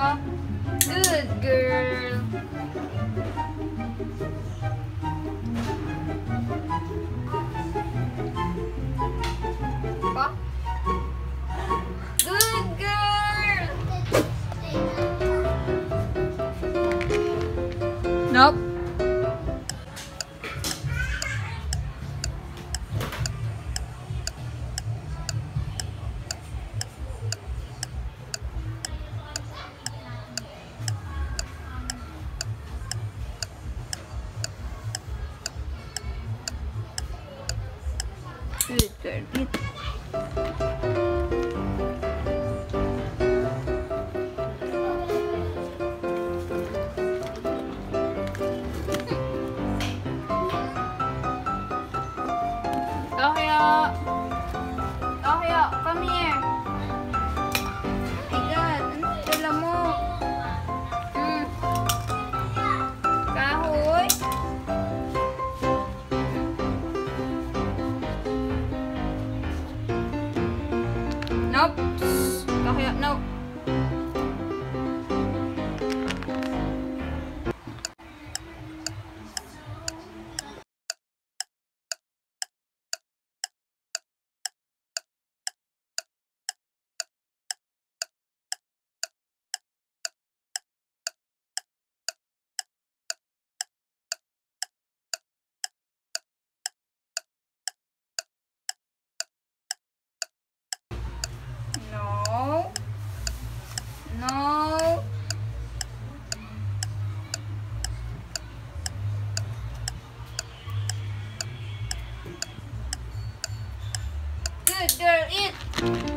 ba? Good girl. Ba? Good girl. Nope. 你然后还有然后还有 Okay, no. Girl, eat.